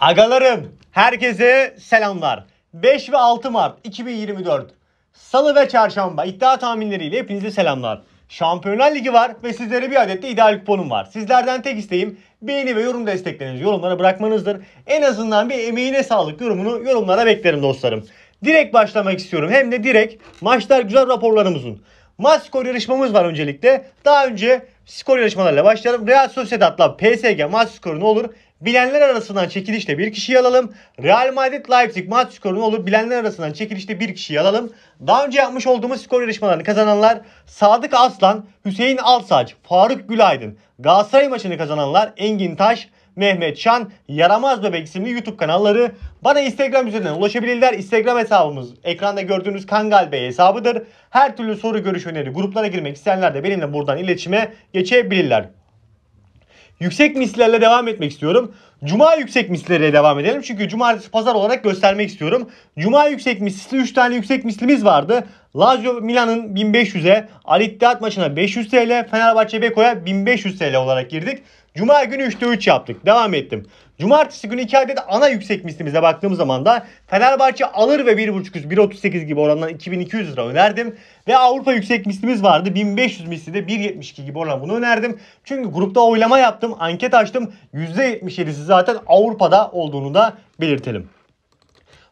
Agalarım, herkese selamlar. 5 ve 6 Mart 2024 Salı ve Çarşamba iddia tahminleriyle hepinize selamlar. Şampiyonlar Ligi var ve sizlere bir adet de ideal kuponum var. Sizlerden tek isteğim beğeni ve yorum desteklerinizi yorumlara bırakmanızdır. En azından bir emeğine sağlık yorumunu yorumlara beklerim dostlarım. Direkt başlamak istiyorum. Hem de direkt maçlar güzel raporlarımızın. Maç skor yarışmamız var öncelikle. Daha önce skor yarışmalarıyla başlayalım. Real Sociedad'la PSG maç skoru ne olur? Bilenler arasından çekilişle bir kişiyi alalım. Real Madrid Leipzig maç skoru ne olur? Bilenler arasından çekilişle bir kişiyi alalım. Daha önce yapmış olduğumuz skor yarışmalarını kazananlar Sadık Aslan, Hüseyin Alsaç, Faruk Gülaydın. Galatasaray maçını kazananlar Engin Taş, Mehmet Şan, Yaramaz Bebek isimli YouTube kanalları. Bana Instagram üzerinden ulaşabilirler. Instagram hesabımız ekranda gördüğünüz Kangal Bey hesabıdır. Her türlü soru, görüş, öneri, gruplara girmek isteyenler de benimle buradan iletişime geçebilirler. Yüksek mislerle devam etmek istiyorum. Cuma yüksek misleriyle devam edelim. Çünkü cumartesi pazar olarak göstermek istiyorum. Cuma yüksek misli 3 tane yüksek mislimiz vardı. Lazio Milan'ın 1500'e, Ali İttihat maçına 500 TL, Fenerbahçe Beko'ya 1500 TL olarak girdik. Cuma günü 3'te 3 yaptık. Devam ettim. Cumartesi günü 2 adet ana yüksek mislimize baktığımız zaman da Fenerbahçe alır ve 1.5 üst 1.38 gibi orandan 2200 lira önerdim. Ve Avrupa yüksek mislimiz vardı. 1500 misli de 1.72 gibi oran bunu önerdim. Çünkü grupta oylama yaptım, anket açtım. %77'si zaten Avrupa'da olduğunu da belirtelim.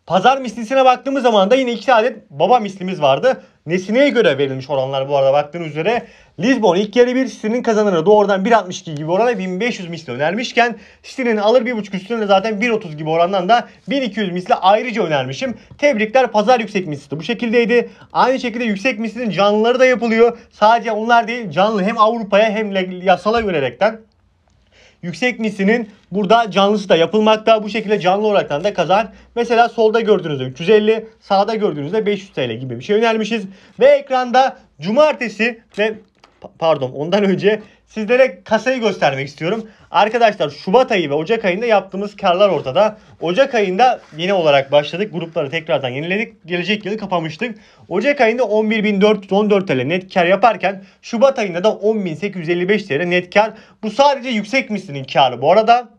Pazar mislisine baktığımız zaman da yine iki adet baba mislimiz vardı. Nesineye göre verilmiş oranlar bu arada baktığınız üzere. Lisbon ilk yarı bir City'nin kazananı doğrudan 1.62 gibi orana 1500 misli önermişken City'nin alır 1.5 üstüne zaten 1.30 gibi orandan da 1200 misli ayrıca önermişim. Tebrikler pazar yüksek misli bu şekildeydi. Aynı şekilde yüksek mislinin canlıları da yapılıyor. Sadece onlar değil canlı hem Avrupa'ya hem yasala görerekten yüksek misinin burada canlısı da yapılmakta. Bu şekilde canlı olaraktan da kazan. Mesela solda gördüğünüzde 350, sağda gördüğünüzde 500 TL gibi bir şey önermişiz. Ve ekranda cumartesi ve pardon ondan önce sizlere kasayı göstermek istiyorum. Arkadaşlar Şubat ayı ve Ocak ayında yaptığımız karlar ortada. Ocak ayında yeni olarak başladık. Grupları tekrardan yeniledik. Gelecek yılı kapamıştık. Ocak ayında 11.414 TL net kar yaparken Şubat ayında da 10.855 TL net kar. Bu sadece yüksek mislinin karı. Bu arada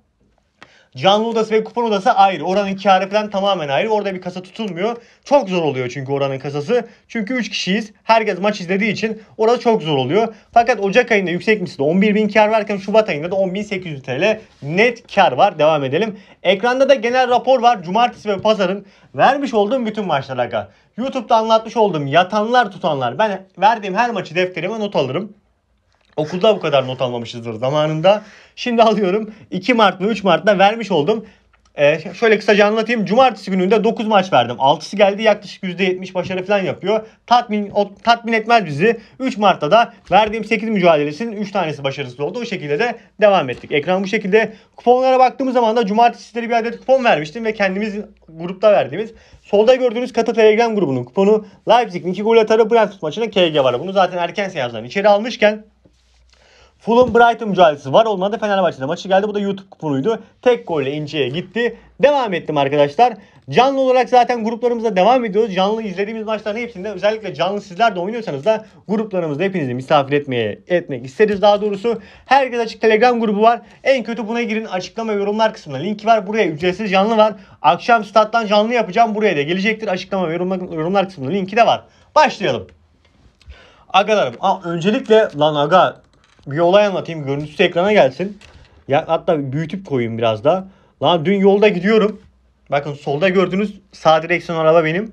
Canlı odası ve kupon odası ayrı. Oranın karı falan tamamen ayrı. Orada bir kasa tutulmuyor. Çok zor oluyor çünkü oranın kasası. Çünkü 3 kişiyiz. Herkes maç izlediği için orada çok zor oluyor. Fakat Ocak ayında yüksek misli 11.000 kar varken Şubat ayında da 10.800 TL net kar var. Devam edelim. Ekranda da genel rapor var. Cumartesi ve pazarın vermiş olduğum bütün maçlara. YouTube'da anlatmış olduğum yatanlar tutanlar. Ben verdiğim her maçı defterime not alırım. Okulda bu kadar not almamışızdır zamanında. Şimdi alıyorum. 2 Mart ve 3 Mart'ta vermiş oldum. Ee, şöyle kısaca anlatayım. Cumartesi gününde 9 maç verdim. 6'sı geldi yaklaşık %70 başarı falan yapıyor. Tatmin o, tatmin etmez bizi. 3 Mart'ta da verdiğim 8 mücadelesinin 3 tanesi başarısız oldu. O şekilde de devam ettik. Ekran bu şekilde. Kuponlara baktığımız zaman da cumartesi bir adet kupon vermiştim ve kendimiz grupta verdiğimiz Solda gördüğünüz Kata Telegram grubunun kuponu Leipzig'in 2 gol atarı Brentford maçına KG var. Bunu zaten erken seansdan içeri almışken Fulham Brighton mücadelesi var olmadı Fenerbahçe'de maçı geldi. Bu da YouTube kuponuydu. Tek golle inceye gitti. Devam ettim arkadaşlar. Canlı olarak zaten gruplarımızda devam ediyoruz. Canlı izlediğimiz maçların hepsinde özellikle canlı sizler de oynuyorsanız da gruplarımızda hepinizi misafir etmeye etmek isteriz daha doğrusu. Herkes açık Telegram grubu var. En kötü buna girin. Açıklama yorumlar kısmında linki var. Buraya ücretsiz canlı var. Akşam stat'tan canlı yapacağım. Buraya da gelecektir. Açıklama yorumlar, yorumlar kısmında linki de var. Başlayalım. Agalarım. Aa, öncelikle lan aga bir olay anlatayım. Görüntüsü ekrana gelsin. Ya hatta büyütüp koyayım biraz da. Lan dün yolda gidiyorum. Bakın solda gördüğünüz sağ direksiyon araba benim.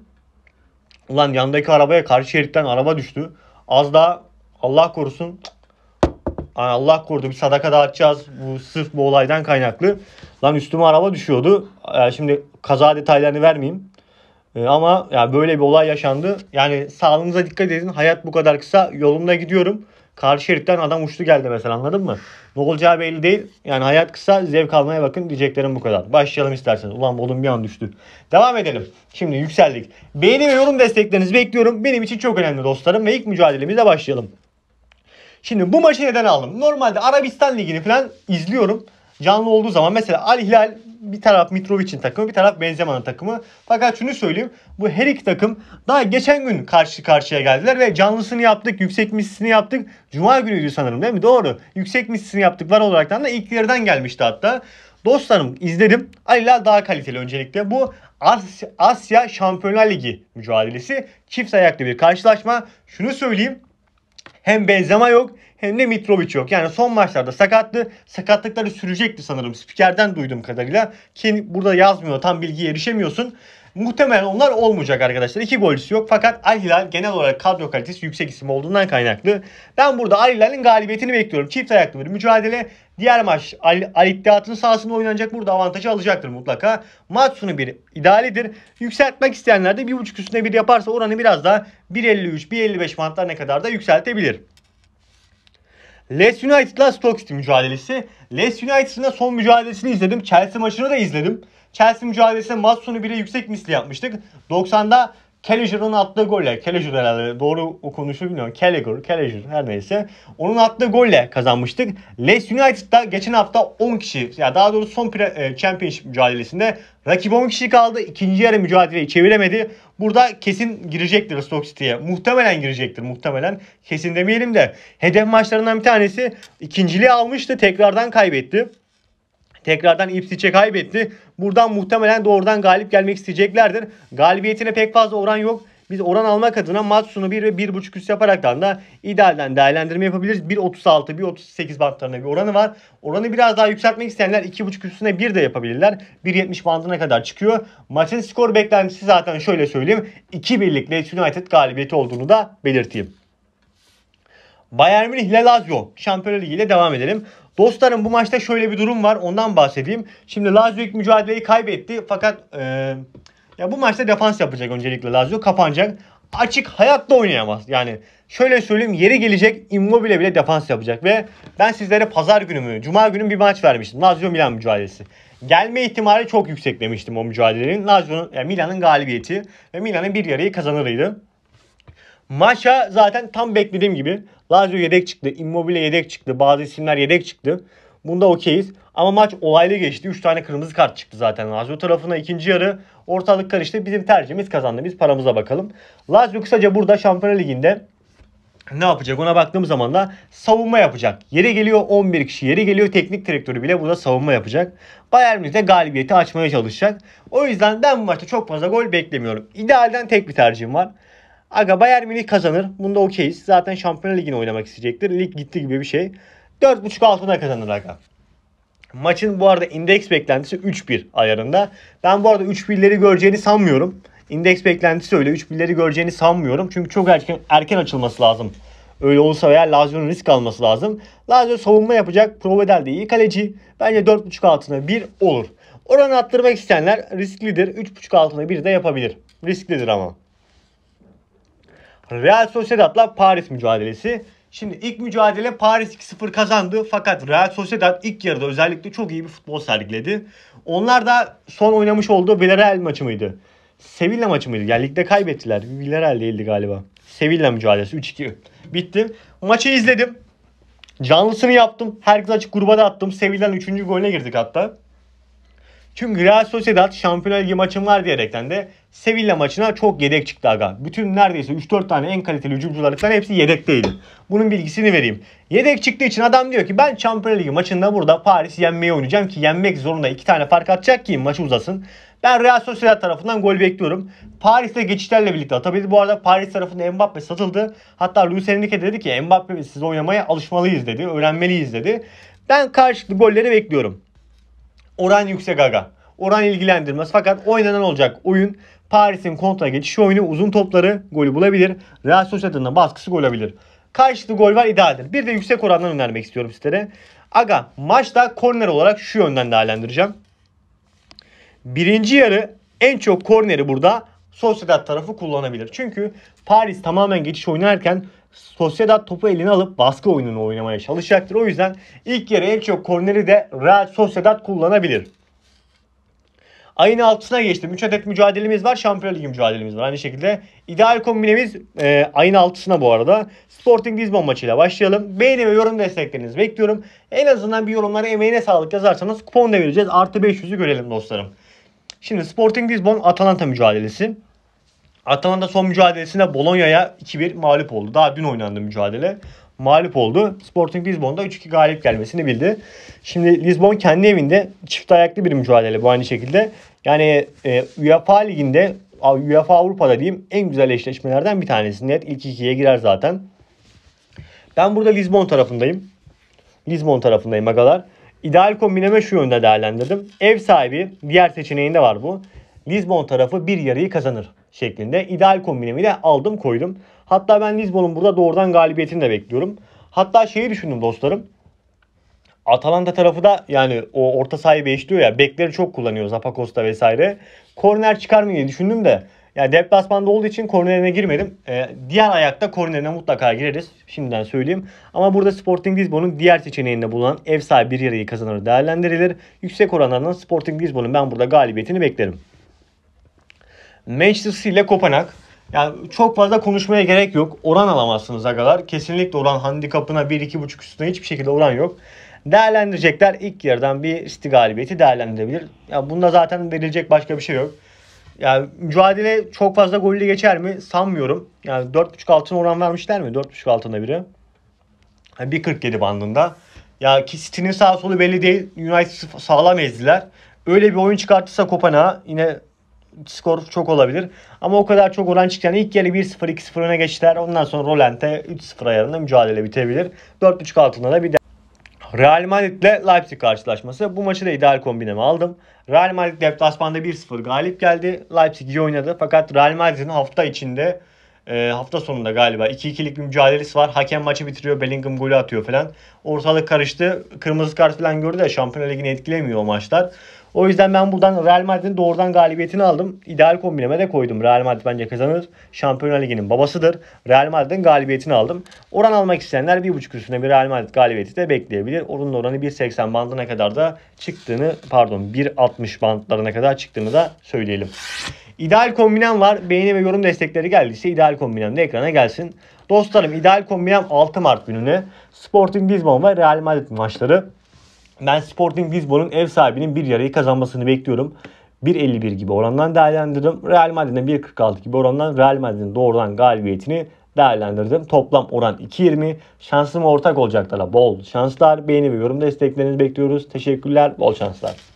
Ulan yandaki arabaya karşı şeritten araba düştü. Az daha Allah korusun Allah korudu bir sadaka dağıtacağız. Bu sırf bu olaydan kaynaklı. Lan üstüme araba düşüyordu. Yani şimdi kaza detaylarını vermeyeyim. Ee, ama ya böyle bir olay yaşandı. Yani sağlığınıza dikkat edin. Hayat bu kadar kısa. Yolumda gidiyorum. Karşı şeritten adam uçtu geldi mesela anladın mı? Ne olacağı belli değil. Yani hayat kısa zevk almaya bakın diyeceklerim bu kadar. Başlayalım isterseniz. Ulan bolum bir an düştü. Devam edelim. Şimdi yükseldik. Beğeni ve yorum desteklerinizi bekliyorum. Benim için çok önemli dostlarım. Ve ilk mücadelemize başlayalım. Şimdi bu maçı neden aldım? Normalde Arabistan Ligi'ni falan izliyorum. Canlı olduğu zaman mesela Al Hilal bir taraf Mitrovic'in takımı bir taraf Benzema'nın takımı. Fakat şunu söyleyeyim. Bu her iki takım daha geçen gün karşı karşıya geldiler ve canlısını yaptık. Yüksek mislisini yaptık. Cuma günüydü sanırım değil mi? Doğru. Yüksek mislisini yaptık. Var olaraktan da ilk yerden gelmişti hatta. Dostlarım izledim. Ali Hilal daha kaliteli öncelikle. Bu Asya, Asya Şampiyonlar Ligi mücadelesi. Çift ayaklı bir karşılaşma. Şunu söyleyeyim. Hem Benzema yok hem de Mitrovic yok. Yani son maçlarda sakatlı. Sakatlıkları sürecekti sanırım. Spikerden duyduğum kadarıyla. Ki burada yazmıyor. Tam bilgiye erişemiyorsun. Muhtemelen onlar olmayacak arkadaşlar. İki golcüsü yok. Fakat Al Hilal genel olarak kadro kalitesi yüksek isim olduğundan kaynaklı. Ben burada Al Hilal'in galibiyetini bekliyorum. Çift ayaklı bir mücadele. Diğer maç Al, Al İttihat'ın sahasında oynanacak. Burada avantajı alacaktır mutlaka. Maç sonu bir idealidir. Yükseltmek isteyenler de 1.5 üstüne bir yaparsa oranı biraz daha 1.53, 1.55 bantlar ne kadar da yükseltebilir. Leeds United'la Stoke City mücadelesi. Leeds United'ın son mücadelesini izledim. Chelsea maçını da izledim. Chelsea mücadelesinde maç 1'e yüksek misli yapmıştık. 90'da Callagher'ın attığı golle, Callagher herhalde doğru o konuşu bilmiyorum. Callagher, Callagher her neyse. Onun attığı golle kazanmıştık. Leeds United'da geçen hafta 10 kişi, ya yani daha doğrusu son pre, e, Championship mücadelesinde rakip 10 kişi kaldı. İkinci yarı mücadeleyi çeviremedi. Burada kesin girecektir Stoke City'ye. Muhtemelen girecektir muhtemelen. Kesin demeyelim de. Hedef maçlarından bir tanesi ikinciliği almıştı. Tekrardan kaybetti. Tekrardan Ipswich'e kaybetti. Buradan muhtemelen doğrudan galip gelmek isteyeceklerdir. Galibiyetine pek fazla oran yok. Biz oran almak adına maç sonu 1 ve 1.5 üst yaparaktan da idealden değerlendirme yapabiliriz. 1.36, 1.38 bantlarında bir oranı var. Oranı biraz daha yükseltmek isteyenler 2.5 üstüne 1 de yapabilirler. 1.70 bandına kadar çıkıyor. Maçın skor beklentisi zaten şöyle söyleyeyim. 2 birlik Leeds United galibiyeti olduğunu da belirteyim. Bayern Münih ile Lazio Şampiyonlar Ligi ile devam edelim. Dostlarım bu maçta şöyle bir durum var. Ondan bahsedeyim. Şimdi Lazio ilk mücadeleyi kaybetti. Fakat e, ya bu maçta defans yapacak öncelikle Lazio. Kapanacak. Açık hayatta oynayamaz. Yani şöyle söyleyeyim yeri gelecek Immobile bile defans yapacak. Ve ben sizlere pazar günü mü, cuma günü bir maç vermiştim. Lazio Milan mücadelesi. Gelme ihtimali çok yüksek demiştim o mücadelenin. Lazio'nun yani Milan'ın galibiyeti ve Milan'ın bir yarıyı kazanırıydı. Maça zaten tam beklediğim gibi Lazio yedek çıktı. Immobile yedek çıktı. Bazı isimler yedek çıktı. Bunda okeyiz. Ama maç olaylı geçti. 3 tane kırmızı kart çıktı zaten Lazio tarafına. ikinci yarı ortalık karıştı. Bizim tercihimiz kazandı. Biz paramıza bakalım. Lazio kısaca burada Şampiyonlar Ligi'nde ne yapacak ona baktığım zaman da savunma yapacak. Yeri geliyor 11 kişi, yeri geliyor teknik direktörü bile burada savunma yapacak. Bayern Münih de galibiyeti açmaya çalışacak. O yüzden ben bu maçta çok fazla gol beklemiyorum. İdealden tek bir tercihim var. Aga Bayern Münih kazanır. Bunda okeyiz. Zaten Şampiyonlar Ligi'ni oynamak isteyecektir. Lig gitti gibi bir şey. 4.5 altına kazanır Aga. Maçın bu arada indeks beklentisi 3-1 ayarında. Ben bu arada 3-1'leri göreceğini sanmıyorum. İndeks beklentisi öyle. 3-1'leri göreceğini sanmıyorum. Çünkü çok erken erken açılması lazım. Öyle olsa veya Lazio'nun risk alması lazım. Lazio savunma yapacak. Provedel de iyi kaleci. Bence 4.5 altına 1 olur. Oranı attırmak isteyenler risklidir. 3.5 altına 1 de yapabilir. Risklidir ama. Real Sociedad'la Paris mücadelesi. Şimdi ilk mücadele Paris 2-0 kazandı fakat Real Sociedad ilk yarıda özellikle çok iyi bir futbol sergiledi. Onlar da son oynamış olduğu Villarreal maçı mıydı? Sevilla maçı mıydı? Yani ligde kaybettiler. Villarreal değildi galiba. Sevilla mücadelesi 3-2 bitti. Maçı izledim. Canlısını yaptım. Herkes açık gruba da attım. Sevilla'nın 3. golüne girdik hatta. Çünkü Real Sociedad Şampiyonlar Ligi maçım var diyerekten de Sevilla maçına çok yedek çıktı aga. Bütün neredeyse 3-4 tane en kaliteli hücumculardan hepsi yedekteydi. Bunun bilgisini vereyim. Yedek çıktığı için adam diyor ki ben Şampiyonlar Ligi maçında burada Paris yenmeyi oynayacağım ki yenmek zorunda. iki tane fark atacak ki maçı uzasın. Ben Real Sociedad tarafından gol bekliyorum. Paris'te geçişlerle birlikte atabildi. Bu arada Paris tarafında Mbappe satıldı. Hatta Luis Enrique dedi ki Mbappe siz oynamaya alışmalıyız dedi. Öğrenmeliyiz dedi. Ben karşılıklı golleri bekliyorum. Oran yüksek aga. Oran ilgilendirmez. Fakat oynanan olacak oyun Paris'in kontra geçiş oyunu uzun topları golü bulabilir. Real Sociedad'ın da baskısı gol olabilir. Karşılıklı gol var idealdir. Bir de yüksek orandan önermek istiyorum sizlere. Aga maçta korner olarak şu yönden değerlendireceğim. Birinci yarı en çok korneri burada Sociedad tarafı kullanabilir. Çünkü Paris tamamen geçiş oynarken Sociedad topu eline alıp baskı oyununu oynamaya çalışacaktır. O yüzden ilk yarı en çok korneri de Real Sociedad kullanabilir. Ayın altısına geçtim. 3 adet mücadelemiz var. Şampiyonlar Ligi mücadelemiz var. Aynı şekilde ideal kombinemiz e, ayın altısına bu arada. Sporting Lisbon maçıyla başlayalım. Beğeni ve yorum desteklerinizi bekliyorum. En azından bir yorumlara emeğine sağlık yazarsanız kupon da vereceğiz. Artı 500'ü görelim dostlarım. Şimdi Sporting Lisbon Atalanta mücadelesi. Atalanta son mücadelesinde Bologna'ya 2-1 mağlup oldu. Daha dün oynandı mücadele. mağlup oldu. Sporting Lisbon'da 3-2 galip gelmesini bildi. Şimdi Lisbon kendi evinde çift ayaklı bir mücadele bu aynı şekilde. Yani e, UEFA liginde UEFA Avrupa'da diyeyim en güzel eşleşmelerden bir tanesi. Net ilk ikiye girer zaten. Ben burada Lisbon tarafındayım. Lisbon tarafındayım agalar. İdeal kombineme şu yönde değerlendirdim. Ev sahibi diğer seçeneğinde var bu. Lisbon tarafı bir yarıyı kazanır şeklinde. İdeal kombinemi de aldım koydum. Hatta ben Lisbon'un burada doğrudan galibiyetini de bekliyorum. Hatta şeyi düşündüm dostlarım. Atalanta tarafı da yani o orta sahayı beşliyor ya. Bekleri çok kullanıyor Zapacosta vesaire. Korner çıkar mı diye düşündüm de. Yani deplasmanda olduğu için kornerine girmedim. Ee, diğer ayakta kornerine mutlaka gireriz. Şimdiden söyleyeyim. Ama burada Sporting Lisbon'un diğer seçeneğinde bulunan ev sahibi bir yarıyı kazanır değerlendirilir. Yüksek oranlardan Sporting Lisbon'un ben burada galibiyetini beklerim. Manchester City ile Kopenhag. Yani çok fazla konuşmaya gerek yok. Oran alamazsınız agalar. Kesinlikle oran handikapına 1-2.5 üstüne hiçbir şekilde oran yok. Değerlendirecekler ilk yarıdan bir City galibiyeti değerlendirebilir. Ya bunda zaten verilecek başka bir şey yok. Yani mücadele çok fazla gollü geçer mi? Sanmıyorum. Yani 4.5 altın oran vermişler mi? 4.5 altında biri. 1.47 bandında. Ya ki City'nin sağ solu belli değil. United sağlam ezdiler. Öyle bir oyun çıkartırsa Kopenhag'a yine skor çok olabilir. Ama o kadar çok oran çıkacağını ilk yarı 1-0 2-0 öne geçtiler. Ondan sonra Rolante 3-0 ayarında mücadele bitebilir. 4.5 altında da bir de Real Madrid ile Leipzig karşılaşması. Bu maçı da ideal kombineme aldım. Real Madrid deplasmanda 1-0 galip geldi. Leipzig iyi oynadı. Fakat Real Madrid'in hafta içinde e, hafta sonunda galiba 2-2'lik bir mücadelesi var. Hakem maçı bitiriyor. Bellingham golü atıyor falan. Ortalık karıştı. Kırmızı kart falan gördü de Şampiyonlar Ligi'ni etkilemiyor o maçlar. O yüzden ben buradan Real Madrid'in doğrudan galibiyetini aldım. İdeal kombineme de koydum. Real Madrid bence kazanır. Şampiyonlar Ligi'nin babasıdır. Real Madrid'in galibiyetini aldım. Oran almak isteyenler 1.5 üstüne bir Real Madrid galibiyeti de bekleyebilir. Onun oranı 1.80 bandına kadar da çıktığını pardon 1.60 bandlarına kadar çıktığını da söyleyelim. İdeal kombinem var. Beğeni ve yorum destekleri geldiyse ideal kombinem de ekrana gelsin. Dostlarım ideal kombinem 6 Mart gününe Sporting Lisbon ve Real Madrid maçları. Ben Sporting Lisbon'un ev sahibinin bir yarıyı kazanmasını bekliyorum. 1.51 gibi orandan değerlendirdim. Real Madrid'in 1.46 gibi orandan Real Madrid'in doğrudan galibiyetini değerlendirdim. Toplam oran 2.20. Şansım ortak olacaklara bol şanslar. Beğeni ve yorum desteklerinizi bekliyoruz. Teşekkürler. Bol şanslar.